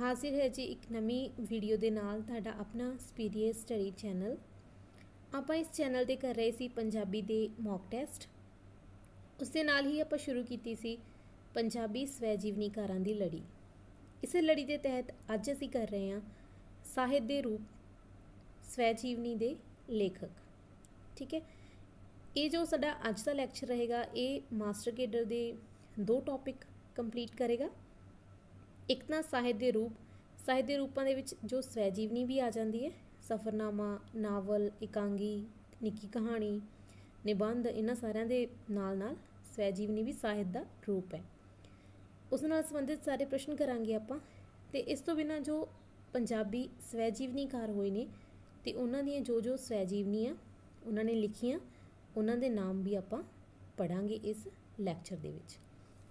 ਹਾਜ਼ਰ ਹੈ ਜੀ ਇੱਕ ਨਵੀਂ ਵੀਡੀਓ ਦੇ ਨਾਲ ਤੁਹਾਡਾ ਆਪਣਾ ਸਪੀਰੀਅਸ ਸਟੱਡੀ ਚੈਨਲ। ਆਪਾਂ ਇਸ ਚੈਨਲ ਤੇ ਕਰ ਰਹੇ ਸੀ ਪੰਜਾਬੀ ਦੇ ਮੌਕ ਟੈਸਟ ਉਸ ਦੇ ਨਾਲ ਹੀ ਆਪਾਂ ਸ਼ੁਰੂ ਕੀਤੀ ਸੀ ਪੰਜਾਬੀ ਸਵੈ ਜੀਵਨੀਕਾਰਾਂ ਦੀ ਲੜੀ। ਇਸੇ ਲੜੀ ਦੇ ਤਹਿਤ ਅੱਜ ਅਸੀਂ ਕਰ ਰਹੇ ਹਾਂ ਸਾਹਿਤ ਦੇ ਰੂਪ ਸਵੈ ਜੀਵਨੀ ਦੇ ਲੇਖਕ। ਠੀਕ ਹੈ? ਇਹ ਜੋ ਸਾਡਾ ਅੱਜ ਦਾ ਲੈਕਚਰ ਰਹੇਗਾ, ਇਹ ਮਾਸਟਰ ਕੇਡਰ ਦੇ ਦੋ ਟੌਪਿਕ ਕੰਪਲੀਟ ਕਰੇਗਾ। ਇੱਕ ਤਾਂ ਸਾਹਿਤ ਦੇ ਰੂਪ ਸਾਹਿਤ ਦੇ ਰੂਪਾਂ ਦੇ ਵਿੱਚ ਜੋ ਸਵੈ ਜੀਵਨੀ ਵੀ ਆ ਜਾਂਦੀ ਹੈ, ਸਫਰਨਾਮਾ, ਨਾਵਲ, ਇਕਾਂਗੀ, ਨਿੱਕੀ ਕਹਾਣੀ, ਨਿਬੰਧ, ਇਹਨਾਂ ਸਾਰਿਆਂ ਦੇ ਨਾਲ ਨਾਲ ਸਵੈ ਜੀਵਨੀ ਵੀ ਸਾਹਿਤ ਦਾ ਰੂਪ ਹੈ। ਉਸ ਨਾਲ ਸੰਬੰਧਿਤ ਸਾਰੇ ਪ੍ਰਸ਼ਨ ਕਰਾਂਗੇ ਆਪਾਂ ਤੇ ਇਸ ਤੋਂ ਬਿਨਾ ਜੋ ਪੰਜਾਬੀ ਸਵੈ ਜੀਵਨੀਕਾਰ ਹੋਏ ਨੇ ਤੇ ਉਹਨਾਂ ਦੀਆਂ ਜੋ ਜੋ ਸਵੈ ਜੀਵਨੀਆਂ ਉਹਨਾਂ ਨੇ ਲਿਖੀਆਂ, ਉਹਨਾਂ ਦੇ ਨਾਮ ਵੀ ਆਪਾਂ ਪੜਾਂਗੇ ਇਸ ਲੈਕਚਰ ਦੇ ਵਿੱਚ।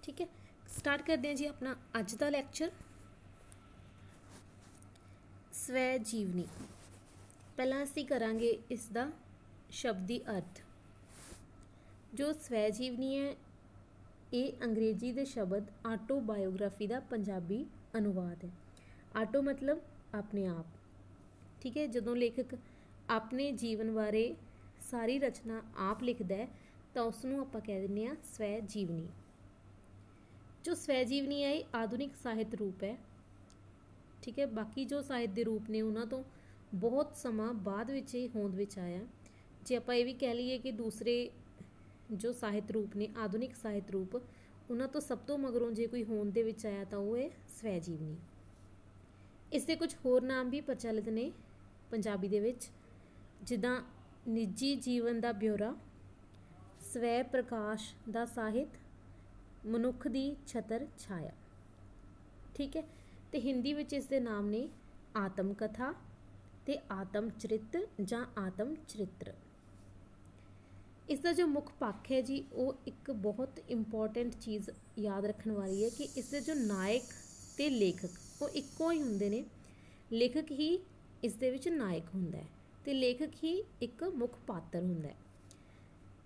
ਠੀਕ ਹੈ? ਸਟਾਰਟ ਕਰਦੇ ਹਾਂ ਜੀ ਆਪਣਾ ਅੱਜ ਦਾ ਲੈਕਚਰ ਸਵੈ ਜੀਵਨੀ ਪਹਿਲਾਂ ਅਸੀਂ ਕਰਾਂਗੇ ਇਸ ਦਾ ਸ਼ਬਦੀ ਅਰਥ। ਜੋ ਸਵੈ ਜੀਵਨੀ ਹੈ, ਇਹ ਅੰਗਰੇਜ਼ੀ ਦੇ ਸ਼ਬਦ ਆਟੋਬਾਇਓਗ੍ਰਾਫੀ ਦਾ ਪੰਜਾਬੀ ਅਨੁਵਾਦ ਹੈ। ਆਟੋ ਮਤਲਬ ਆਪਣੇ ਆਪ। ਠੀਕ ਹੈ, ਜਦੋਂ ਲੇਖਕ ਆਪਣੇ ਜੀਵਨ ਬਾਰੇ ਸਾਰੀ ਰਚਨਾ ਆਪ ਲਿਖਦਾ ਹੈ, ਤਾਂ ਉਸ ਨੂੰ ਆਪਾਂ ਕਹਿ ਦਿੰਦੇ ਆ ਸਵੈ ਜੀਵਨੀ ਜੋ ਸਵੈ ਜੀਵਨੀ ਹੈ, ਇਹ ਆਧੁਨਿਕ ਸਾਹਿਤ ਰੂਪ ਹੈ। ਠੀਕ ਹੈ, ਬਾਕੀ ਜੋ ਸਾਹਿਤ ਦੇ ਰੂਪ ਨੇ, ਉਹਨਾਂ ਤੋਂ ਬਹੁਤ ਸਮਾਂ ਬਾਅਦ ਵਿੱਚ ਇਹ ਹੋਂਦ ਵਿੱਚ ਆਇਆ। ਜੇ ਆਪਾਂ ਇਹ ਵੀ ਕਹਿ ਲਈਏ ਕਿ ਦੂਸਰੇ ਜੋ ਸਾਹਿਤ ਰੂਪ ਨੇ, ਆਧੁਨਿਕ ਸਾਹਿਤ ਰੂਪ, ਉਹਨਾਂ ਤੋਂ ਸਭ ਤੋਂ ਮਗਰੋਂ ਜੇ ਕੋਈ ਹੋਂਦ ਦੇ ਵਿੱਚ ਆਇਆ ਤਾਂ ਉਹ ਹੈ ਸਵੈ ਜੀਵਨੀ ਇਸ ਦੇ ਕੁਝ ਹੋਰ ਨਾਮ ਵੀ ਪ੍ਰਚਲਿਤ ਨੇ ਪੰਜਾਬੀ ਦੇ ਵਿੱਚ। ਜਿੱਦਾਂ ਨਿੱਜੀ ਜੀਵਨ ਦਾ ਬਿਉਰਾ ਸਵੈ ਪ੍ਰਕਾਸ਼ ਦਾ ਸਾਹਿਤ ਮਨੁੱਖ ਦੀ ਛਤਰ ਛਾਇਆ। ਠੀਕ ਹੈ? ਤੇ ਹਿੰਦੀ ਵਿੱਚ ਇਸ ਦੇ ਨਾਮ ਨੇ ਆਤਮ ਕਥਾ ਤੇ ਆਤਮ ਚਰਿਤ ਜਾਂ ਆਤਮ ਚਰਿੱਤਰ। ਇਸ ਦਾ ਜੋ ਮੁੱਖ ਪੱਖ ਹੈ ਜੀ, ਉਹ ਇੱਕ ਬਹੁਤ ਇੰਪੋਰਟੈਂਟ ਚੀਜ਼ ਯਾਦ ਰੱਖਣ ਵਾਲੀ ਹੈ ਕਿ ਇਸ ਦੇ ਜੋ ਨਾਇਕ ਤੇ ਲੇਖਕ, ਉਹ ਇੱਕੋ ਹੀ ਹੁੰਦੇ ਨੇ। ਲੇਖਕ ਹੀ ਇਸ ਦੇ ਵਿੱਚ ਨਾਇਕ ਹੁੰਦਾ ਹੈ ਤੇ ਲੇਖਕ ਹੀ ਇੱਕ ਮੁੱਖ ਪਾਤਰ ਹੁੰਦਾ ਹੈ।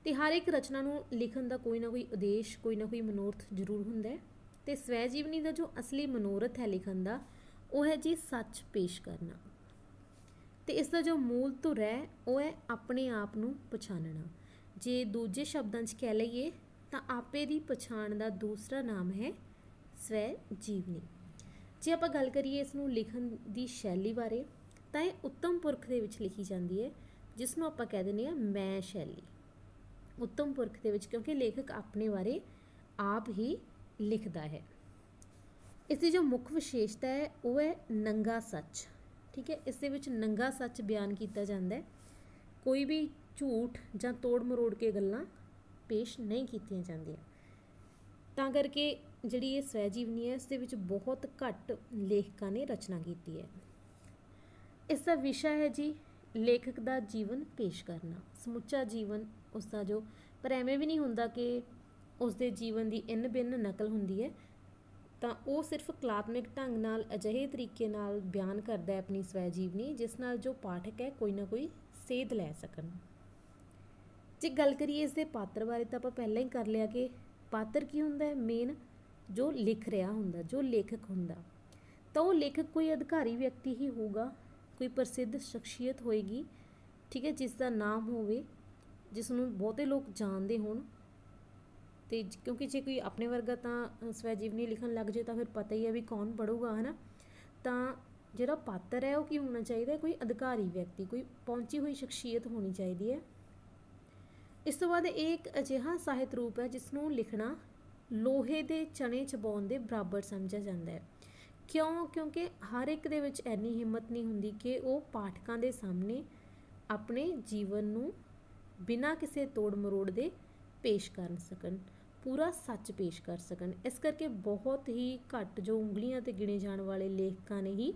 ਤੇ ਹਰ ਇੱਕ ਰਚਨਾ ਨੂੰ ਲਿਖਣ ਦਾ ਕੋਈ ਨਾ ਕੋਈ ਉਦੇਸ਼, ਕੋਈ ਨਾ ਕੋਈ ਮਨੋਰਥ ਜ਼ਰੂਰ ਹੁੰਦਾ ਹੈ। ਤੇ ਸਵੈ ਜੀਵਨੀ ਦਾ ਜੋ ਅਸਲੀ ਮਨੋਰਥ ਹੈ ਲਿਖਣ ਦਾ, ਉਹ ਹੈ ਜੀ ਸੱਚ ਪੇਸ਼ ਕਰਨਾ। ਤੇ ਇਸ ਦਾ ਜੋ ਮੂਲ ਧੁਰ ਹੈ, ਉਹ ਹੈ ਆਪਣੇ ਆਪ ਨੂੰ ਪਛਾਣਨਾ ਜੇ ਦੂਜੇ ਸ਼ਬਦਾਂ 'ਚ ਕਹਿ ਲਈਏ, ਤਾਂ ਆਪੇ ਦੀ ਪਛਾਣ ਦਾ ਦੂਸਰਾ ਨਾਮ ਹੈ ਸਵੈ ਜੀਵਨੀ ਜੇ ਆਪਾਂ ਗੱਲ ਕਰੀਏ ਇਸ ਨੂੰ ਲਿਖਣ ਦੀ ਸ਼ੈਲੀ ਬਾਰੇ, ਤਾਂ ਇਹ ਉੱਤਮ ਪੁਰਖ ਦੇ ਵਿੱਚ ਲਿਖੀ ਜਾਂਦੀ ਹੈ, ਜਿਸ ਨੂੰ ਆਪਾਂ ਕਹਿ ਦਿੰਦੇ ਆ ਮੈਂ ਸ਼ੈਲੀ। ਉੱਤਮ ਪੁਰਖ ਦੇ ਵਿੱਚ, ਕਿਉਂਕਿ ਲੇਖਕ ਆਪਣੇ ਬਾਰੇ ਆਪ ਹੀ ਲਿਖਦਾ ਹੈ। ਇਸ ਦੀ ਜੋ ਮੁੱਖ ਵਿਸ਼ੇਸ਼ਤਾ ਹੈ, ਉਹ ਹੈ ਨੰਗਾ ਸੱਚ। ਠੀਕ ਹੈ? ਇਸ ਦੇ ਵਿੱਚ ਨੰਗਾ ਸੱਚ ਬਿਆਨ ਕੀਤਾ ਜਾਂਦਾ ਹੈ। ਕੋਈ ਵੀ ਝੂਠ ਜਾਂ ਤੋੜ ਮਰੋੜ ਕੇ ਗੱਲਾਂ ਪੇਸ਼ ਨਹੀਂ ਕੀਤੀਆਂ ਜਾਂਦੀਆਂ। ਤਾਂ ਕਰਕੇ ਜਿਹੜੀ ਇਹ ਸਵੈ ਜੀਵਨੀ ਹੈ, ਇਸ ਦੇ ਵਿੱਚ ਬਹੁਤ ਘੱਟ ਲੇਖਕਾਂ ਨੇ ਰਚਨਾ ਕੀਤੀ ਹੈ। ਇਸ ਦਾ ਵਿਸ਼ਾ ਹੈ ਜੀ ਲੇਖਕ ਦਾ ਜੀਵਨ ਪੇਸ਼ ਕਰਨਾ, ਸਮੁੱਚਾ ਜੀਵਨ ਉਸ ਦਾ ਜੋ ਪਰ ਐਵੇਂ ਵੀ ਨਹੀਂ ਹੁੰਦਾ ਕਿ ਉਸ ਦੇ ਜੀਵਨ ਦੀ ਇਨ ਬਿੰਨ ਨਕਲ ਹੁੰਦੀ ਹੈ। ਤਾਂ ਉਹ ਸਿਰਫ ਕਲਾਤਮਿਕ ਢੰਗ ਨਾਲ ਅਜਿਹੇ ਤਰੀਕੇ ਨਾਲ ਬਿਆਨ ਕਰਦਾ ਹੈ ਆਪਣੀ ਸਵੈ ਜੀਵਨੀ ਜਿਸ ਨਾਲ ਜੋ ਪਾਠਕ ਹੈ ਕੋਈ ਨਾ ਕੋਈ ਸੇਧ ਲੈ ਸਕਣ। ਜੇ ਗੱਲ ਕਰੀਏ ਇਸ ਦੇ ਪਾਤਰ ਬਾਰੇ ਤਾਂ ਆਪਾਂ ਪਹਿਲਾਂ ਹੀ ਕਰ ਲਿਆ ਕਿ ਪਾਤਰ ਕੀ ਹੁੰਦਾ ਹੈ? ਮੇਨ ਜੋ ਲਿਖ ਰਿਹਾ ਹੁੰਦਾ, ਜੋ ਲੇਖਕ ਹੁੰਦਾ। ਤਾਂ ਉਹ ਲੇਖਕ ਕੋਈ ਅਧਿਕਾਰੀ ਵਿਅਕਤੀ ਹੀ ਹੋਊਗਾ, ਕੋਈ ਪ੍ਰਸਿੱਧ ਸ਼ਖਸੀਅਤ ਹੋਏਗੀ, ਠੀਕ ਹੈ, ਜਿਸ ਦਾ ਨਾਮ ਹੋਵੇ। ਜਿਸ ਨੂੰ ਬਹੁਤੇ ਲੋਕ ਜਾਣਦੇ ਹੋਣ ਤੇ ਕਿਉਂਕਿ ਜੇ ਕੋਈ ਆਪਣੇ ਵਰਗਾ ਤਾਂ ਸਵੈ ਜੀਵਨੀ ਲਿਖਣ ਲੱਗ ਜੇ ਤਾਂ ਫਿਰ ਪਤਾ ਹੀ ਹੈ ਵੀ ਕੌਣ ਪੜੂਗਾ ਹਨਾ ਤਾਂ ਜਿਹੜਾ ਪਾਤਰ ਹੈ ਉਹ ਕੀ ਹੋਣਾ ਚਾਹੀਦਾ ਕੋਈ ਅਧਿਕਾਰੀ ਵਿਅਕਤੀ, ਕੋਈ ਪਹੁੰਚੀ ਹੋਈ ਸ਼ਖਸੀਅਤ ਹੋਣੀ ਚਾਹੀਦੀ ਹੈ। ਇਸ ਤੋਂ ਬਾਅਦ ਇਹ ਇੱਕ ਅਜਿਹਾ ਸਾਹਿਤ ਰੂਪ ਹੈ ਜਿਸ ਨੂੰ ਲਿਖਣਾ ਲੋਹੇ ਦੇ ਚਣੇ ਚਬਾਉਣ ਦੇ ਬਰਾਬਰ ਸਮਝਿਆ ਜਾਂਦਾ ਹੈ। ਕਿਉਂ? ਕਿਉਂਕਿ ਹਰ ਇੱਕ ਦੇ ਵਿੱਚ ਐਨੀ ਹਿੰਮਤ ਨਹੀਂ ਹੁੰਦੀ ਕਿ ਉਹ ਪਾਠਕਾਂ ਦੇ ਸਾਹਮਣੇ ਆਪਣੇ ਜੀਵਨ ਨੂੰ ਬਿਨਾਂ ਕਿਸੇ ਤੋੜ ਮਰੋੜ ਦੇ ਪੇਸ਼ ਕਰ ਸਕਣ, ਪੂਰਾ ਸੱਚ ਪੇਸ਼ ਕਰ ਸਕਣ। ਇਸ ਕਰਕੇ ਬਹੁਤ ਹੀ ਘੱਟ ਜੋ ਉਂਗਲੀਆਂ ਤੇ ਗਿਣੇ ਜਾਣ ਵਾਲੇ ਲੇਖਕਾਂ ਨੇ ਹੀ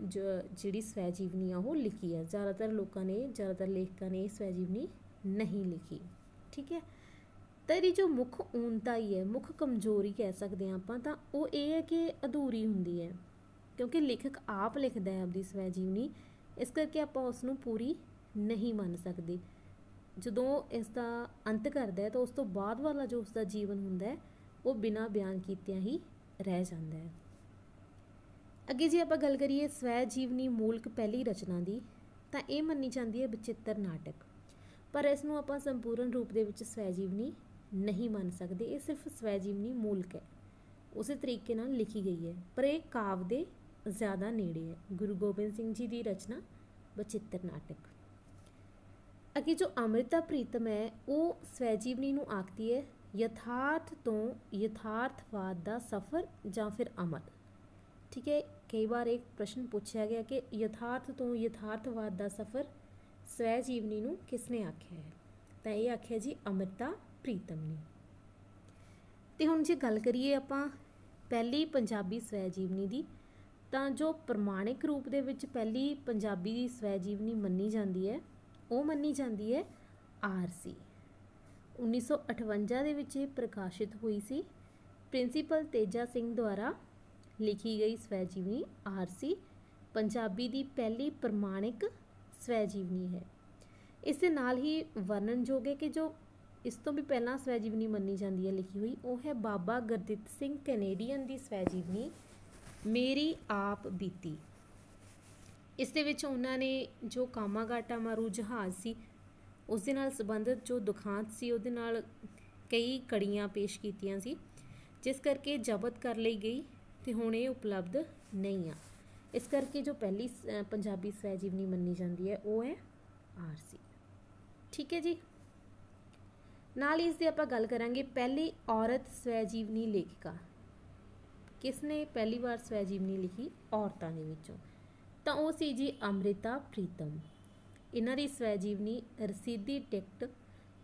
ਜਿਹੜੀ ਸਵੈ ਜੀਵਨੀ ਆ ਉਹ ਲਿਖੀ ਹੈ ਜ਼ਿਆਦਾਤਰ ਲੋਕਾਂ ਨੇ, ਜ਼ਿਆਦਾਤਰ ਲੇਖਕਾਂ ਨੇ ਸਵੈ ਜੀਵਨੀ ਨਹੀਂ ਲਿਖੀ। ਠੀਕ ਹੈ? ਤਾਂ ਇਹਦੀ ਜੋ ਮੁੱਖ ਊਨਤਾਈ ਹੈ, ਮੁੱਖ ਕਮਜ਼ੋਰੀ ਕਹਿ ਸਕਦੇ ਹਾਂ ਆਪਾਂ, ਤਾਂ ਉਹ ਇਹ ਹੈ ਕਿ ਅਧੂਰੀ ਹੁੰਦੀ ਹੈ। ਕਿਉਂਕਿ ਲੇਖਕ ਆਪ ਲਿਖਦਾ ਹੈ ਆਪਦੀ ਸਵੈ ਜੀਵਨੀ ਇਸ ਕਰਕੇ ਆਪਾਂ ਉਸ ਨੂੰ ਪੂਰੀ ਨਹੀਂ ਮੰਨ ਸਕਦੇ। ਜਦੋਂ ਇਸ ਦਾ ਅੰਤ ਕਰਦਾ ਹੈ ਤਾਂ ਉਸ ਤੋਂ ਬਾਅਦ ਵਾਲਾ ਜੋ ਉਸ ਦਾ ਜੀਵਨ ਹੁੰਦਾ ਹੈ, ਉਹ ਬਿਨਾਂ ਬਿਆਨ ਕੀਤਿਆਂ ਹੀ ਰਹਿ ਜਾਂਦਾ ਹੈ। ਅੱਗੇ ਜੇ ਆਪਾਂ ਗੱਲ ਕਰੀਏ ਸਵੈ ਜੀਵਨੀ ਮੂਲਕ ਪਹਿਲੀ ਰਚਨਾ ਦੀ, ਤਾਂ ਇਹ ਮੰਨੀ ਜਾਂਦੀ ਹੈ ਬਚਿੱਤਰ ਨਾਟਕ। ਪਰ ਇਸ ਨੂੰ ਆਪਾਂ ਸੰਪੂਰਨ ਰੂਪ ਦੇ ਵਿੱਚ ਸਵੈ ਜੀਵਨੀ ਨਹੀਂ ਮੰਨ ਸਕਦੇ, ਇਹ ਸਿਰਫ ਸਵੈ ਜੀਵਨੀ ਮੂਲਕ ਹੈ। ਉਸੇ ਤਰੀਕੇ ਨਾਲ ਲਿਖੀ ਗਈ ਹੈ, ਪਰ ਇਹ ਕਾਵ ਦੇ ਜ਼ਿਆਦਾ ਨੇੜੇ ਹੈ। ਗੁਰੂ ਗੋਬਿੰਦ ਸਿੰਘ ਜੀ ਦੀ ਰਚਨਾ ਬਚਿੱਤਰ ਨਾਟਕ। ਅੱਗੇ ਜੋ ਅੰਮ੍ਰਿਤਾ ਪ੍ਰੀਤਮ ਹੈ, ਉਹ ਸਵੈ ਜੀਵਨੀ ਨੂੰ ਆਖਦੀ ਹੈ, ਯਥਾਰਥ ਤੋਂ ਯਥਾਰਥਵਾਦ ਦਾ ਸਫ਼ਰ ਜਾਂ ਫਿਰ ਅਮਲ। ਠੀਕ ਹੈ, ਕਈ ਵਾਰ ਇੱਕ ਪ੍ਰਸ਼ਨ ਪੁੱਛਿਆ ਗਿਆ ਕਿ ਯਥਾਰਥ ਤੋਂ ਯਥਾਰਥਵਾਦ ਦਾ ਸਫ਼ਰ ਸਵੈ ਜੀਵਨੀ ਨੂੰ ਕਿਸ ਨੇ ਆਖਿਆ ਹੈ? ਤਾਂ ਇਹ ਆਖਿਆ ਜੀ ਅੰਮ੍ਰਿਤਾ ਪ੍ਰੀਤਮ ਨੇ। ਤੇ ਹੁਣ ਜੇ ਗੱਲ ਕਰੀਏ ਆਪਾਂ ਪਹਿਲੀ ਪੰਜਾਬੀ ਸਵੈ ਜੀਵਨੀ ਦੀ, ਤਾਂ ਜੋ ਪ੍ਰਮਾਣਿਕ ਰੂਪ ਦੇ ਵਿੱਚ ਪਹਿਲੀ ਪੰਜਾਬੀ ਦੀ ਸਵੈ ਜੀਵਨੀ ਮੰਨੀ ਜਾਂਦੀ ਹੈ ਉਹ ਮੰਨੀ ਜਾਂਦੀ ਹੈ ਆਰਸੀ 1958 ਦੇ ਵਿੱਚ ਇਹ ਪ੍ਰਕਾਸ਼ਿਤ ਹੋਈ ਸੀ। ਪ੍ਰਿੰਸੀਪਲ ਤੇਜਾ ਸਿੰਘ ਦੁਆਰਾ ਲਿਖੀ ਗਈ ਸਵੈ ਜੀਵਨੀ ਆਰਸੀ ਪੰਜਾਬੀ ਦੀ ਪਹਿਲੀ ਪ੍ਰਮਾਣਿਕ ਸਵੈ ਜੀਵਨੀ ਹੈ। ਇਸ ਦੇ ਨਾਲ ਹੀ ਵਰਣਨਯੋਗ ਹੈ ਕਿ ਜੋ ਇਸ ਤੋਂ ਵੀ ਪਹਿਲਾਂ ਸਵੈ ਜੀਵਨੀ ਮੰਨੀ ਜਾਂਦੀ ਹੈ ਲਿਖੀ ਹੋਈ, ਉਹ ਹੈ ਬਾਬਾ ਗੁਰਦਿੱਤ ਸਿੰਘ ਕੈਨੇਡੀਅਨ ਦੀ ਸਵੈ ਜੀਵਨੀ ਮੇਰੀ ਆਪ ਬੀਤੀ। ਇਸ ਦੇ ਵਿੱਚ ਉਹਨਾਂ ਨੇ ਜੋ ਕਾਮਾਗਾਟਾ ਮਾਰੂ ਜਹਾਜ਼ ਸੀ, ਉਸ ਦੇ ਨਾਲ ਸੰਬੰਧਿਤ ਜੋ ਦੁਖਾਂਤ ਸੀ, ਉਹਦੇ ਨਾਲ ਕਈ ਕੜੀਆਂ ਪੇਸ਼ ਕੀਤੀਆਂ ਸੀ, ਜਿਸ ਕਰਕੇ ਜ਼ਬਤ ਕਰ ਲਈ ਗਈ ਤੇ ਹੁਣ ਇਹ ਉਪਲਬਧ ਨਹੀਂ ਆ। ਇਸ ਕਰਕੇ ਜੋ ਪਹਿਲੀ ਪੰਜਾਬੀ ਸਵੈ ਜੀਵਨੀ ਮੰਨੀ ਜਾਂਦੀ ਹੈ, ਉਹ ਹੈ ਆਰਸੀ। ਠੀਕ ਹੈ ਜੀ? ਨਾਲ ਹੀ ਇਸ ਦੀ ਆਪਾਂ ਗੱਲ ਕਰਾਂਗੇ ਪਹਿਲੀ ਔਰਤ ਸਵੈ ਜੀਵਨੀ ਲੇਖਿਕਾ। ਕਿਸ ਨੇ ਪਹਿਲੀ ਵਾਰ ਸਵੈ ਜੀਵਨੀ ਲਿਖੀ? ਔਰਤਾਂ ਦੇ ਵਿੱਚੋਂ। ਤਾਂ ਉਹ ਸੀ ਜੀ ਅੰਮ੍ਰਿਤਾ ਪ੍ਰੀਤਮ। ਇਹਨਾਂ ਦੀ ਸਵੈ ਜੀਵਨੀ ਰਸੀਦੀ ਟਿਕਟ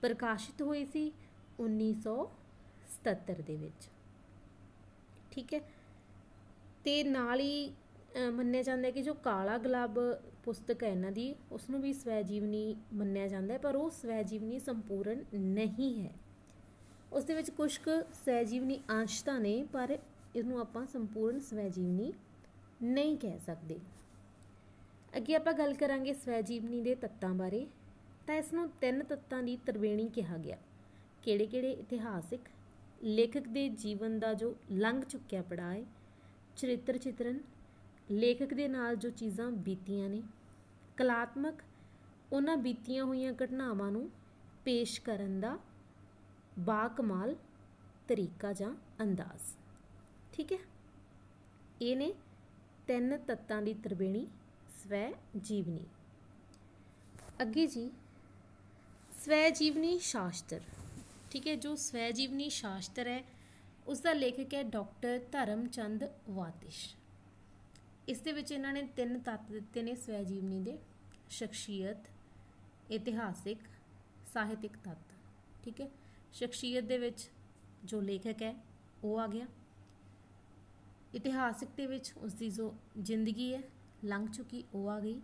ਪ੍ਰਕਾਸ਼ਿਤ ਹੋਈ ਸੀ 1977 ਦੇ ਵਿੱਚ। ਠੀਕ ਹੈ? ਤੇ ਨਾਲ ਹੀ ਮੰਨਿਆ ਜਾਂਦਾ ਹੈ ਕਿ ਜੋ ਕਾਲਾ ਗੁਲਾਬ ਪੁਸਤਕ ਹੈ ਇਹਨਾਂ ਦੀ ਉਸ ਨੂੰ ਵੀ ਸਵੈ ਜੀਵਨੀ ਮੰਨਿਆ ਜਾਂਦਾ ਹੈ, ਪਰ ਉਹ ਸਵੈ ਜੀਵਨੀ ਸੰਪੂਰਨ ਨਹੀਂ ਹੈ। ਉਸ ਦੇ ਵਿੱਚ ਕੁਝ ਕੁ ਸਵੈ ਜੀਵਨੀ ਅੰਸ਼ ਤਾਂ ਨੇ, ਪਰ ਇਹਨੂੰ ਆਪਾਂ ਸੰਪੂਰਨ ਸਵੈ ਜੀਵਨੀ ਨਹੀਂ ਕਹਿ ਸਕਦੇ। ਅੱਗੇ ਆਪਾਂ ਗੱਲ ਕਰਾਂਗੇ ਸਵੈ ਜੀਵਨੀ ਦੇ ਤੱਤਾਂ ਬਾਰੇ। ਤਾਂ ਇਸ ਨੂੰ ਤਿੰਨ ਤੱਤਾਂ ਦੀ ਤਰਵੇਣੀ ਕਿਹਾ ਗਿਆ। ਕਿਹੜੇ-ਕਿਹੜੇ ਇਤਿਹਾਸਿਕ ਲੇਖਕ ਦੇ ਜੀਵਨ ਦਾ ਜੋ ਲੰਘ ਚੁੱਕਿਆ ਪੜਾਅ ਹੈ, ਚਰਿੱਤਰ ਚਿਤਰਨ, ਲੇਖਕ ਦੇ ਨਾਲ ਜੋ ਚੀਜ਼ਾਂ ਬੀਤੀਆਂ ਨੇ, ਕਲਾਤਮਕ ਉਹਨਾਂ ਬੀਤੀਆਂ ਹੋਈਆਂ ਘਟਨਾਵਾਂ ਨੂੰ ਪੇਸ਼ ਕਰਨ ਦਾ ਬਾਕਮਾਲ ਤਰੀਕਾ ਜਾਂ ਅੰਦਾਜ਼। ਠੀਕ ਹੈ? ਇਹ ਨੇ ਤਿੰਨ ਤੱਤਾਂ ਦੀ ਤਰਵੇਣੀ ਸਵੈ ਜੀਵਨੀ। ਅੱਗੇ ਜੀ, ਸਵੈ ਜੀਵਨੀ ਸ਼ਾਸਤਰ। ਠੀਕ ਹੈ, ਜੋ ਸਵੈ ਜੀਵਨੀ ਸ਼ਾਸਤਰ ਹੈ ਉਸ ਦਾ ਲੇਖਕ ਹੈ ਡਾਕਟਰ ਧਰਮਚੰਦ ਵਾਤਿਸ਼। ਇਸ ਦੇ ਵਿੱਚ ਇਹਨਾਂ ਨੇ ਤਿੰਨ ਤੱਤ ਦਿੱਤੇ ਨੇ ਸਵੈ ਜੀਵਨੀ ਦੇ, ਸ਼ਖਸੀਅਤ, ਇਤਿਹਾਸਿਕ, ਸਾਹਿਤਿਕ ਤੱਤ। ਠੀਕ ਹੈ, ਸ਼ਖਸੀਅਤ ਦੇ ਵਿੱਚ ਜੋ ਲੇਖਕ ਹੈ, ਉਹ ਆ ਗਿਆ। ਇਤਿਹਾਸਿਕ ਦੇ ਵਿੱਚ ਉਸ ਦੀ ਜੋ ਜ਼ਿੰਦਗੀ ਹੈ ਲੰਘ ਚੁੱਕੀ, ਉਹ ਆ ਗਈ।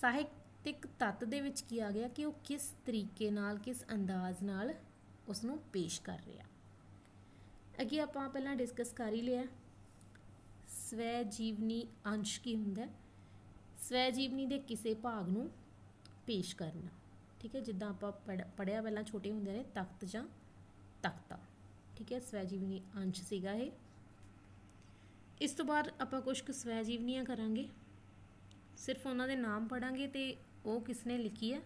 ਸਾਹਿਤਿਕ ਤੱਤ ਦੇ ਵਿੱਚ ਕੀ ਆ ਗਿਆ ਕਿ ਉਹ ਕਿਸ ਤਰੀਕੇ ਨਾਲ, ਕਿਸ ਅੰਦਾਜ਼ ਨਾਲ ਉਸ ਨੂੰ ਪੇਸ਼ ਕਰ ਰਿਹਾ। ਅੱਗੇ ਆਪਾਂ ਪਹਿਲਾਂ ਡਿਸਕਸ ਕਰ ਹੀ ਲਿਆ। ਸਵੈ ਜੀਵਨੀ ਅੰਸ਼ ਕੀ ਹੁੰਦਾ ਸਵੈ ਜੀਵਨੀ ਦੇ ਕਿਸੇ ਭਾਗ ਨੂੰ ਪੇਸ਼ ਕਰਨਾ। ਠੀਕ ਹੈ, ਜਿੱਦਾਂ ਆਪਾਂ ਪੜਿਆ ਪਹਿਲਾਂ ਛੋਟੇ ਹੁੰਦੇ ਨੇ ਤਖਤ ਜਾਂ ਤਖਤਾ। ਠੀਕ ਹੈ ਸਵੈ ਜੀਵਨੀ ਅੰਸ਼ ਸੀਗਾ ਇਹ। ਇਸ ਤੋਂ ਬਾਅਦ ਆਪਾਂ ਕੁਝ ਕੁ ਸਵੈ ਜੀਵਨੀਆਂ ਕਰਾਂਗੇ। ਸਿਰਫ ਉਹਨਾਂ ਦੇ ਨਾਮ ਪੜਾਂਗੇ ਤੇ ਉਹ ਕਿਸ ਨੇ ਲਿਖੀ ਹੈ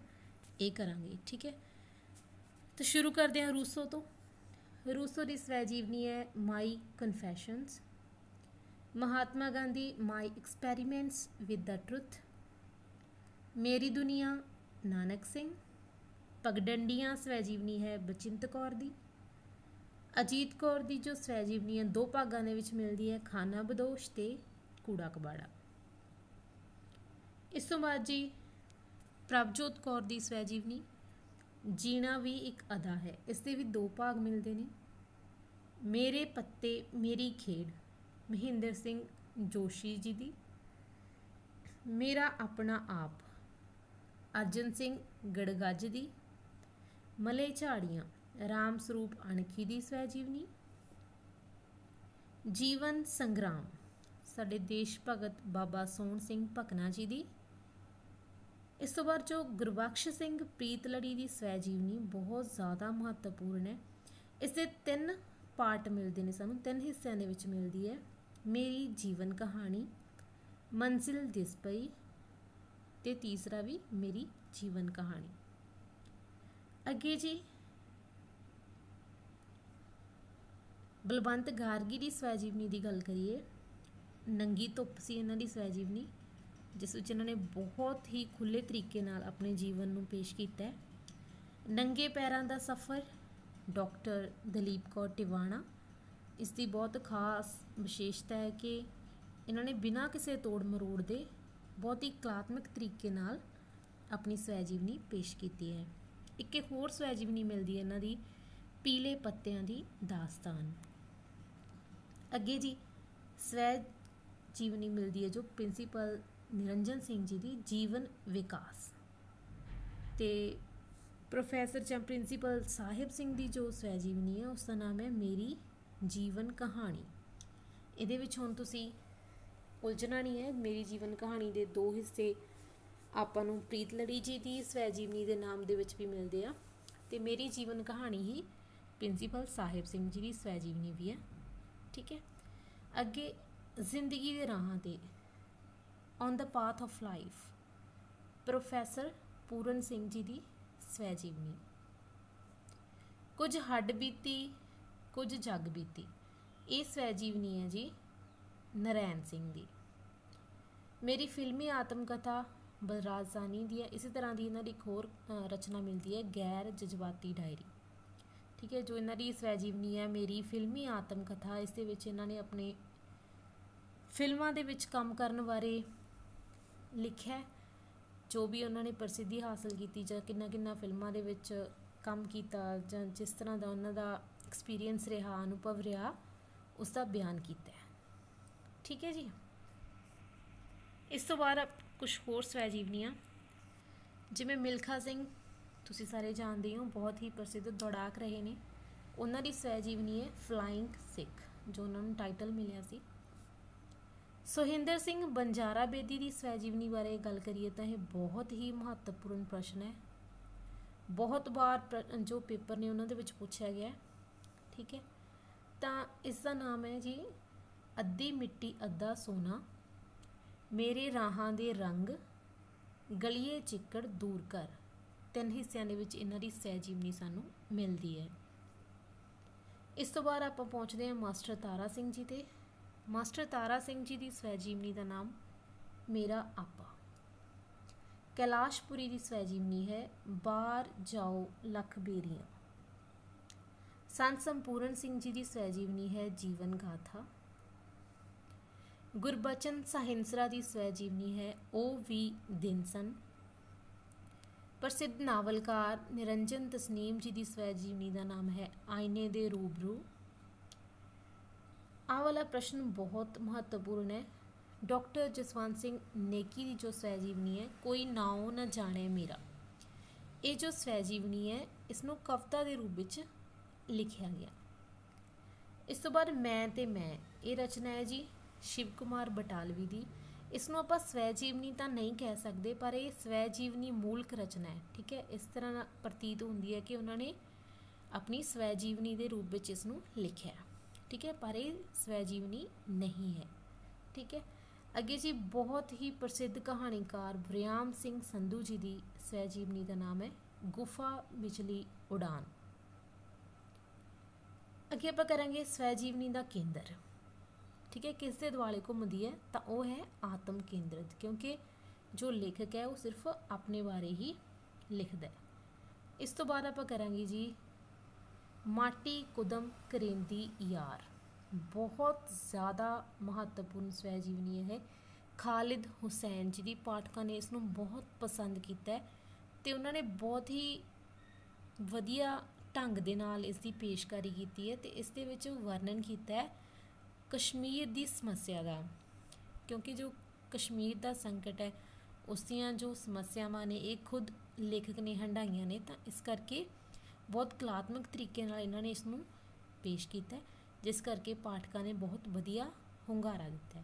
ਇਹ ਕਰਾਂਗੇ, ਠੀਕ ਹੈ? ਤਾਂ ਸ਼ੁਰੂ ਕਰਦੇ ਹਾਂ ਰੂਸੋ ਤੋਂ। ਰੂਸੋ ਦੀ ਸਵੈ ਜੀਵਨੀ ਹੈ my confessions. Mahatma Gandhi, my experiments with the truth. ਮੇਰੀ ਦੁਨੀਆ, ਨਾਨਕ ਸਿੰਘ। ਪਗਡੰਡੀਆਂ ਸਵੈ ਜੀਵਨੀ ਹੈ ਬਚਿੰਤ ਕੌਰ ਦੀ। ਅਜੀਤ ਕੌਰ ਦੀ ਜੋ ਸਵੈ ਜੀਵਨੀ ਹੈ, ਦੋ ਭਾਗਾਂ ਦੇ ਵਿੱਚ ਮਿਲਦੀ ਹੈ, ਖਾਨਾ ਬਦੋਸ਼ ਤੇ ਕੂੜਾ ਕਬਾੜਾ। ਇਸ ਤੋਂ ਬਾਅਦ ਜੀ ਪ੍ਰਭਜੋਤ ਕੌਰ ਦੀ ਸਵੈ ਜੀਵਨੀ ਜੀਣਾ ਵੀ ਇੱਕ ਅਦਾ ਹੈ। ਇਸ ਦੇ ਵੀ ਦੋ ਭਾਗ ਮਿਲਦੇ ਨੇ। ਮੇਰੇ ਪੱਤੇ, ਮੇਰੀ ਖੇਡ, ਮਹਿੰਦਰ ਸਿੰਘ ਜੋਸ਼ੀ ਜੀ ਦੀ। ਮੇਰਾ ਆਪਣਾ ਆਪ, ਅਰਜਨ ਸਿੰਘ ਗੜਗੱਜ ਦੀ। ਮਲੇ ਝਾੜੀਆਂ, ਰਾਮ ਸਰੂਪ ਅਣਖੀ ਦੀ ਸਵੈ ਜੀਵਨੀ ਜੀਵਨ ਸੰਗਰਾਮ, ਸਾਡੇ ਦੇਸ਼ ਭਗਤ ਬਾਬਾ ਸੋਹਣ ਸਿੰਘ ਭਕਨਾ ਜੀ ਦੀ। ਇਸ ਤੋਂ ਬਾਅਦ ਜੋ ਗੁਰਬਖਸ਼ ਸਿੰਘ ਪ੍ਰੀਤਲੜੀ ਦੀ ਸਵੈ ਜੀਵਨੀ ਬਹੁਤ ਜ਼ਿਆਦਾ ਮਹੱਤਵਪੂਰਨ ਹੈ। ਇਸ ਦੇ ਤਿੰਨ ਪਾਰਟ ਮਿਲਦੇ ਨੇ ਸਾਨੂੰ, ਤਿੰਨ ਹਿੱਸਿਆਂ ਦੇ ਵਿੱਚ ਮਿਲਦੀ ਹੈ। ਮੇਰੀ ਜੀਵਨ ਕਹਾਣੀ, ਮੰਜ਼ਿਲ ਦਿਸ ਪਈ ਤੇ ਤੀਸਰਾ ਵੀ ਮੇਰੀ ਜੀਵਨ ਕਹਾਣੀ। ਅੱਗੇ ਜੀ, ਬਲਵੰਤ ਗਾਰਗੀ ਦੀ ਸਵੈ ਜੀਵਨੀ ਦੀ ਗੱਲ ਕਰੀਏ। ਨੰਗੀ ਧੁੱਪ ਸੀ ਇਹਨਾਂ ਦੀ ਸਵੈ ਜੀਵਨੀ ਜਿਸ ਵਿੱਚ ਇਹਨਾਂ ਨੇ ਬਹੁਤ ਹੀ ਖੁੱਲੇ ਤਰੀਕੇ ਨਾਲ ਆਪਣੇ ਜੀਵਨ ਨੂੰ ਪੇਸ਼ ਕੀਤਾ ਹੈ। ਨੰਗੇ ਪੈਰਾਂ ਦਾ ਸਫ਼ਰ, ਡਾਕਟਰ ਦਲੀਪ ਕੌਰ ਟਿਵਾਣਾ, ਇਸ ਦੀ ਬਹੁਤ ਖਾਸ ਵਿਸ਼ੇਸ਼ਤਾ ਹੈ ਕਿ ਇਹਨਾਂ ਨੇ ਬਿਨਾਂ ਕਿਸੇ ਤੋੜ ਮਰੋੜ ਦੇ ਬਹੁਤ ਹੀ ਕਲਾਤਮਕ ਤਰੀਕੇ ਨਾਲ ਆਪਣੀ ਸਵੈ ਜੀਵਨੀ ਪੇਸ਼ ਕੀਤੀ ਹੈ। ਇੱਕ ਇੱਕ ਹੋਰ ਸਵੈ ਜੀਵਨੀ ਮਿਲਦੀ ਹੈ ਇਹਨਾਂ ਦੀ, ਪੀਲੇ ਪੱਤਿਆਂ ਦੀ ਦਾਸਤਾਨ। ਅੱਗੇ ਜੀ ਸਵੈ ਜੀਵਨੀ ਮਿਲਦੀ ਹੈ ਜੋ ਪ੍ਰਿੰਸੀਪਲ ਨਿਰੰਜਨ ਸਿੰਘ ਜੀ ਦੀ ਜੀਵਨ ਵਿਕਾਸ। ਤੇ ਪ੍ਰੋਫੈਸਰ ਜਾਂ ਪ੍ਰਿੰਸੀਪਲ ਸਾਹਿਬ ਸਿੰਘ ਦੀ ਜੋ ਸਵੈ ਜੀਵਨੀ ਹੈ ਉਸ ਦਾ ਨਾਮ ਹੈ ਮੇਰੀ ਜੀਵਨ ਕਹਾਣੀ। ਇਹਦੇ ਵਿੱਚ ਹੁਣ ਤੁਸੀਂ ਉਲਝਣਾ ਨਹੀਂ ਹੈ, ਮੇਰੀ ਜੀਵਨ ਕਹਾਣੀ ਦੇ ਦੋ ਹਿੱਸੇ ਆਪਾਂ ਨੂੰ ਪ੍ਰੀਤ ਲੜੀ ਜੀ ਦੀ ਸਵੈ ਜੀਵਨੀ ਦੇ ਨਾਮ ਦੇ ਵਿੱਚ ਵੀ ਮਿਲਦੇ ਆ। ਤੇ ਮੇਰੀ ਜੀਵਨ ਕਹਾਣੀ ਹੀ ਪ੍ਰਿੰਸੀਪਲ ਸਾਹਿਬ ਸਿੰਘ ਜੀ ਦੀ ਸਵੈ ਜੀਵਨੀ ਵੀ ਹੈ। ਠੀਕ ਹੈ? ਅੱਗੇ ਜ਼ਿੰਦਗੀ ਦੇ ਰਾਹਾਂ ਤੇ on the path of life professor Puran Singh ji ਦੀ ਸਵੈ ਜੀਵਨੀ ਕੁਝ ਹੱਡ ਬੀਤੀ, ਕੁਝ ਜਗ ਬੀਤੀ। ਇਹ ਸਵੈ ਜੀਵਨੀ ਹੈ ਜੀ ਨਰੈਣ ਸਿੰਘ ਦੀ। ਮੇਰੀ ਫਿਲਮੀ ਆਤਮ ਕਥਾ ਬਲਰਾਜਾਨੀ ਦੀ ਹੈ। ਇਸੇ ਤਰ੍ਹਾਂ ਦੀ ਇਹਨਾਂ ਦੀ ਇੱਕ ਹੋਰ ਰਚਨਾ ਮਿਲਦੀ ਹੈ, ਗੈਰ ਜਜ਼ਬਾਤੀ ਡਾਇਰੀ। ਠੀਕ ਹੈ, ਜੋ ਇਹਨਾਂ ਦੀ ਸਵੈ ਜੀਵਨੀ ਹੈ, ਮੇਰੀ ਫਿਲਮੀ ਆਤਮ ਕਥਾ ਇਸ ਦੇ ਵਿੱਚ ਇਹਨਾਂ ਨੇ ਆਪਣੇ ਫਿਲਮਾਂ ਦੇ ਵਿੱਚ ਕੰਮ ਕਰਨ ਬਾਰੇ ਲਿਖਿਆ ਜੋ ਵੀ ਉਹਨਾਂ ਨੇ ਪ੍ਰਸਿੱਧੀ ਹਾਸਲ ਕੀਤੀ ਜਾਂ ਕਿੰਨਾ ਕਿੰਨਾ ਫਿਲਮਾਂ ਦੇ ਵਿੱਚ ਕੰਮ ਕੀਤਾ ਜਾਂ ਜਿਸ ਤਰ੍ਹਾਂ ਦਾ ਉਹਨਾਂ ਦਾ ਐਕਸਪੀਰੀਅੰਸ ਰਿਹਾ, ਅਨੁਭਵ ਰਿਹਾ, ਉਸ ਦਾ ਬਿਆਨ ਕੀਤਾ ਹੈ। ਠੀਕ ਹੈ ਜੀ? ਇਸ ਤੋਂ ਬਾਅਦ ਕੁਝ ਹੋਰ ਸਵੈ ਜੀਵਨੀਆਂ। ਜਿਵੇਂ ਮਿਲਖਾ ਸਿੰਘ, ਤੁਸੀਂ ਸਾਰੇ ਜਾਣਦੇ ਹੋ ਬਹੁਤ ਹੀ ਪ੍ਰਸਿੱਧ ਦੌੜਾਕ ਰਹੇ ਨੇ। ਉਹਨਾਂ ਦੀ ਸਵੈ ਜੀਵਨੀ ਹੈ ਫਲਾਈਂਗ ਸਿੱਖ ਜੋ ਉਹਨਾਂ ਨੂੰ ਟਾਈਟਲ ਮਿਲਿਆ ਸੀ। ਸੁਹਿੰਦਰ ਸਿੰਘ ਬੰਜਾਰਾ ਬੇਦੀ ਦੀ ਸਵੈ ਜੀਵਨੀ ਬਾਰੇ ਗੱਲ ਕਰੀਏ ਤਾਂ ਇਹ ਬਹੁਤ ਹੀ ਮਹੱਤਵਪੂਰਨ ਪ੍ਰਸ਼ਨ ਹੈ। ਬਹੁਤ ਵਾਰ ਜੋ ਪੇਪਰ ਨੇ ਉਹਨਾਂ ਦੇ ਵਿੱਚ ਪੁੱਛਿਆ ਗਿਆ ਠੀਕ ਹੈ। ਤਾਂ ਇਸ ਦਾ ਨਾਮ ਹੈ ਜੀ, ਅੱਧੀ ਮਿੱਟੀ, ਅੱਧਾ ਸੋਨਾ। ਮੇਰੇ ਰਾਹਾਂ ਦੇ ਰੰਗ, ਗਲੀਏ ਚਿੱਕੜ ਦੂਰ ਕਰ। ਤਿੰਨ ਹਿੱਸਿਆਂ ਦੇ ਵਿੱਚ ਇਹਨਾਂ ਦੀ ਸਹਿ ਸਾਨੂੰ ਮਿਲਦੀ ਹੈ। ਇਸ ਤੋਂ ਬਾਅਦ ਆਪਾਂ ਪਹੁੰਚਦੇ ਹਾਂ ਮਾਸਟਰ ਤਾਰਾ ਸਿੰਘ ਜੀ ਤੇ। ਮਾਸਟਰ ਤਾਰਾ ਸਿੰਘ ਜੀ ਦੀ ਸਵੈ ਜੀਵਨੀ ਦਾ ਨਾਮ ਮੇਰਾ ਆਪਾ। ਕੈਲਾਸ਼ਪੁਰੀ ਦੀ ਸਵੈ ਜੀਵਨੀ ਹੈ, ਬਾਹਰ ਜਾਓ ਲੱਖ ਬੇਰੀਆਂ। ਸੰਤ ਸੰਪੂਰਨ ਸਿੰਘ ਜੀ ਦੀ ਸਵੈ ਜੀਵਨੀ ਹੈ, ਜੀਵਨ ਗਾਥਾ। ਗੁਰਬਚਨ ਸਾਹਿੰਸਰਾ ਦੀ ਸਵੈ ਜੀਵਨੀ ਹੈ, ਉਹ ਵੀ ਦਿਨ ਸਨ। ਪ੍ਰਸਿੱਧ ਨਾਵਲਕਾਰ ਨਿਰੰਜਨ ਤਸਨੀਮ ਜੀ ਦੀ ਸਵੈ ਜੀਵਨੀ ਦਾ ਨਾਮ ਹੈ, ਆਇਨੇ ਦੇ ਰੂਬਰੂ। ਆਹ ਵਾਲਾ ਪ੍ਰਸ਼ਨ ਬਹੁਤ ਮਹੱਤਵਪੂਰਨ ਹੈ। ਡਾਕਟਰ ਜਸਵੰਤ ਸਿੰਘ ਨੇਕੀ ਦੀ ਜੋ ਸਵੈ ਜੀਵਨੀ ਹੈ, ਕੋਈ ਨਾਉ ਨਾ ਜਾਣੇ ਮੇਰਾ। ਇਹ ਜੋ ਸਵੈ ਜੀਵਨੀ ਹੈ ਇਸ ਨੂੰ ਕਵਿਤਾ ਦੇ ਰੂਪ ਵਿੱਚ ਲਿਖਿਆ ਗਿਆ। ਇਸ ਤੋਂ ਬਾਅਦ ਮੈਂ ਤੇ ਮੈਂ, ਇਹ ਰਚਨਾ ਹੈ ਜੀ ਸ਼ਿਵ ਕੁਮਾਰ ਬਟਾਲਵੀ ਦੀ। ਇਸ ਨੂੰ ਆਪਾਂ ਸਵੈ ਜੀਵਨੀ ਤਾਂ ਨਹੀਂ ਕਹਿ ਸਕਦੇ, ਪਰ ਇਹ ਸਵੈ ਜੀਵਨੀ ਮੂਲਕ ਰਚਨਾ ਹੈ, ਠੀਕ ਹੈ? ਇਸ ਤਰ੍ਹਾਂ ਪ੍ਰਤੀਤ ਹੁੰਦੀ ਹੈ ਕਿ ਉਹਨਾਂ ਨੇ ਆਪਣੀ ਸਵੈ ਜੀਵਨੀ ਦੇ ਰੂਪ ਵਿੱਚ ਇਸ ਨੂੰ ਲਿਖਿਆ ਠੀਕ ਹੈ ਪਰ ਇਹ ਸਵੈ ਜੀਵਨੀ ਨਹੀਂ ਹੈ ਠੀਕ ਹੈ ਅੱਗੇ ਜੀ ਬਹੁਤ ਹੀ ਪ੍ਰਸਿੱਧ ਕਹਾਣੀਕਾਰ ਬ੍ਰਿਆਮ ਸਿੰਘ ਸੰਧੂ ਜੀ ਦੀ ਸਵੈ ਜੀਵਨੀ ਦਾ ਨਾਮ ਹੈ ਗੁਫਾ ਵਿਚਲੀ ਉਡਾਨ ਅੱਗੇ ਆਪਾਂ ਕਰਾਂਗੇ ਸਵੈ ਜੀਵਨੀ ਦਾ ਕੇਂਦਰ ਠੀਕ ਹੈ ਕਿਸ ਦੇ ਦੁਆਲੇ ਘੁੰਮਦੀ ਹੈ ਤਾਂ ਉਹ ਹੈ ਆਤਮ ਕੇਂਦਰਿਤ ਕਿਉਂਕਿ ਜੋ ਲੇਖਕ ਹੈ ਉਹ ਸਿਰਫ ਆਪਣੇ ਬਾਰੇ ਹੀ ਲਿਖਦਾ ਹੈ ਇਸ ਤੋਂ ਬਾਅਦ ਆਪਾਂ ਕਰਾਂਗੇ ਜੀ ਮਾਟੀ ਕੁਦਮ ਕਰੇਂਦੀ ਯਾਰ। ਬਹੁਤ ਜ਼ਿਆਦਾ ਮਹੱਤਵਪੂਰਨ ਸਵੈ ਜੀਵਨੀ ਹੈ ਖਾਲਿਦ ਹੁਸੈਨ ਜੀ ਦੀ ਪਾਠਕਾਂ ਨੇ ਇਸ ਨੂੰ ਬਹੁਤ ਪਸੰਦ ਕੀਤਾ ਤੇ ਉਹਨਾਂ ਨੇ ਬਹੁਤ ਹੀ ਵਧੀਆ ਢੰਗ ਦੇ ਨਾਲ ਇਸ ਦੀ ਪੇਸ਼ਕਾਰੀ ਕੀਤੀ ਹੈ ਤੇ ਇਸ ਦੇ ਵਿੱਚ ਵਰਣਨ ਕੀਤਾ ਹੈ ਕਸ਼ਮੀਰ ਦੀ ਸਮੱਸਿਆ ਦਾ। ਕਿਉਂਕਿ ਜੋ ਕਸ਼ਮੀਰ ਦਾ ਸੰਕਟ ਹੈ, ਉਸ ਦੀਆਂ ਜੋ ਸਮੱਸਿਆਵਾਂ ਨੇ, ਇਹ ਖੁਦ ਲੇਖਕ ਨੇ ਹੰਡਾਈਆਂ ਨੇ, ਤਾਂ ਇਸ ਕਰਕੇ ਬਹੁਤ ਕਲਾਤਮਕ ਤਰੀਕੇ ਨਾਲ ਇਹਨਾਂ ਨੇ ਇਸ ਨੂੰ ਪੇਸ਼ ਕੀਤਾ ਜਿਸ ਕਰਕੇ ਪਾਠਕਾਂ ਨੇ ਬਹੁਤ ਵਧੀਆ ਹੁੰਗਾਰਾ ਦਿੱਤਾ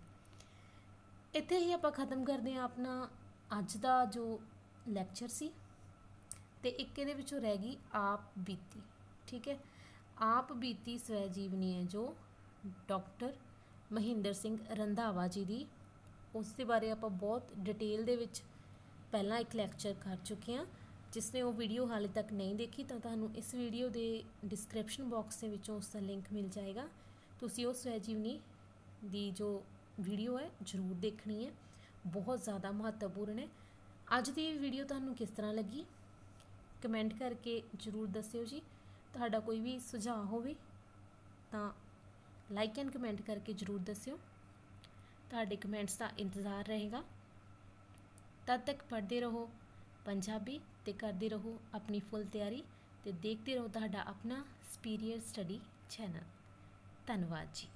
ਇੱਥੇ ਹੀ ਆਪਾਂ ਖਤਮ ਕਰਦੇ ਹਾਂ ਆਪਣਾ ਅੱਜ ਦਾ ਜੋ ਲੈਕਚਰ ਸੀ ਤੇ ਇੱਕ ਇਹਦੇ ਵਿੱਚੋਂ ਰਹਿ ਗਈ ਆਪ ਬੀਤੀ, ਠੀਕ ਹੈ? ਆਪ ਬੀਤੀ ਸਵੈ ਜੀਵਨੀ ਹੈ ਜੋ ਡਾਕਟਰ ਮਹਿੰਦਰ ਸਿੰਘ ਰੰਧਾਵਾ ਜੀ ਦੀ। ਉਸ ਦੇ ਬਾਰੇ ਆਪਾਂ ਬਹੁਤ ਡਿਟੇਲ ਦੇ ਵਿੱਚ ਪਹਿਲਾਂ ਇੱਕ ਲੈਕਚਰ ਕਰ ਚੁੱਕੇ ਹਾਂ। ਜਿਸ ਨੇ ਉਹ ਵੀਡੀਓ ਹਾਲੇ ਤੱਕ ਨਹੀਂ ਦੇਖੀ, ਤਾਂ ਤੁਹਾਨੂੰ ਇਸ ਵੀਡੀਓ ਦੇ ਡਿਸਕ੍ਰਿਪਸ਼ਨ ਬਾਕਸ ਦੇ ਵਿੱਚੋਂ ਉਸ ਦਾ ਲਿੰਕ ਮਿਲ ਜਾਏਗਾ। ਤੁਸੀਂ ਉਹ ਸਵੈਜੀਵਨੀ ਦੀ ਜੋ ਵੀਡੀਓ ਹੈ, ਜ਼ਰੂਰ ਦੇਖਣੀ ਹੈ। ਬਹੁਤ ਜ਼ਿਆਦਾ ਮਹੱਤਵਪੂਰਨ ਹੈ। ਅੱਜ ਦੀ ਵੀਡੀਓ ਤੁਹਾਨੂੰ ਕਿਸ ਤਰ੍ਹਾਂ ਲੱਗੀ? ਕਮੈਂਟ ਕਰਕੇ ਜ਼ਰੂਰ ਦੱਸਿਓ ਜੀ। ਤੁਹਾਡਾ ਕੋਈ ਵੀ ਸੁਝਾਅ ਹੋਵੇ, ਤਾਂ ਲਾਈਕ ਐਂਡ ਕਮੈਂਟ ਕਰਕੇ ਜ਼ਰੂਰ ਦੱਸਿਓ। ਤੁਹਾਡੇ ਕਮੈਂਟਸ ਦਾ ਇੰਤਜ਼ਾਰ ਰਹੇਗਾ। ਤਦ ਤੱਕ ਪੜ੍ਹਦੇ ਰਹੋ। ਪੰਜਾਬੀ ਤੇ ਕਰਦੇ ਰਹੋ ਆਪਣੀ ਫੁੱਲ ਤਿਆਰੀ ਤੇ ਦੇਖਦੇ ਰਹੋ ਤੁਹਾਡਾ ਆਪਣਾ ਸਪੀਰੀਅਰ ਸਟੱਡੀ ਚੈਨਲ ਧੰਨਵਾਦ ਜੀ।